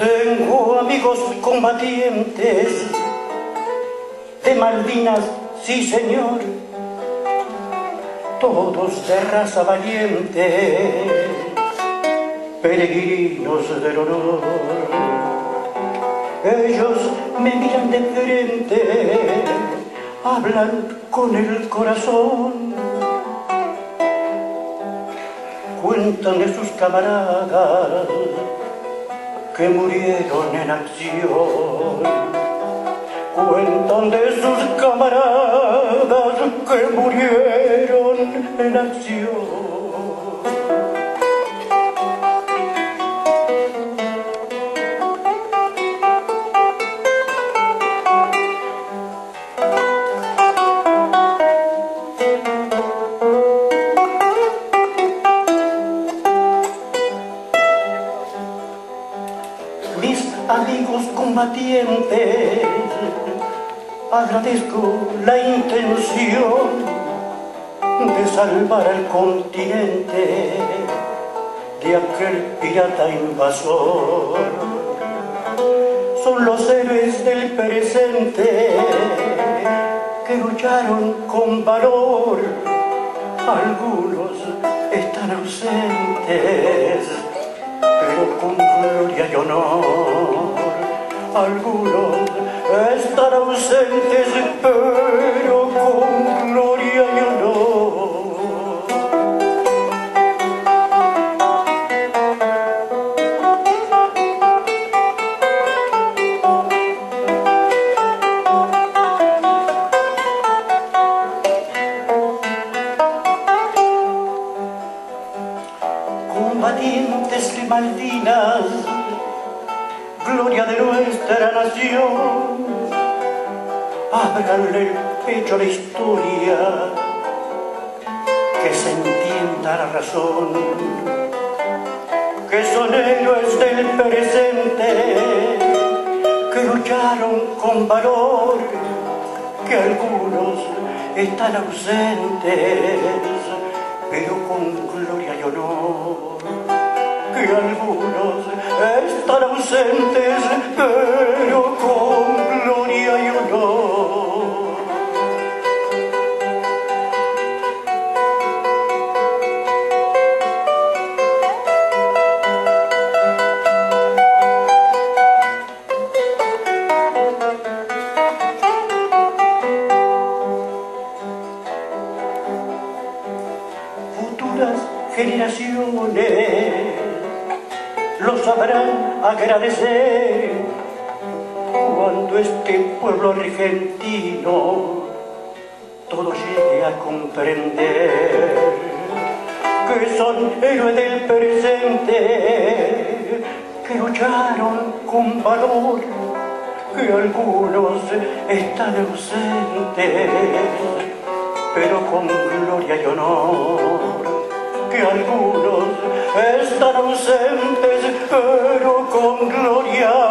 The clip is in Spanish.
Tengo amigos combatientes de Malvinas, sí señor, todos de raza valiente, peregrinos del honor. Ellos me miran de frente, hablan con el corazón, cuentan de sus camaradas que murieron en acción. Cuentan de sus camaradas que murieron en acción. Agradezco la intención de salvar al continente de aquel pirata invasor. Son los héroes del presente que lucharon con valor. Algunos están ausentes, pero con gloria y honor algunos están ausentes, pero con gloria y honor. Combatientes de Malvinas gloria de nuestra nación. Ábranle el pecho a la historia, que se entienda la razón, que son héroes del presente, que lucharon con valor, que algunos están ausentes, pero con gloria y honor, que algunos ausentes, pero con gloria y honor. Futuras generaciones sabrán agradecer cuando este pueblo argentino todo llegue a comprender que son héroes del presente que lucharon con valor que algunos están ausentes pero con gloria y honor que algunos están ausentes, pero con gloria.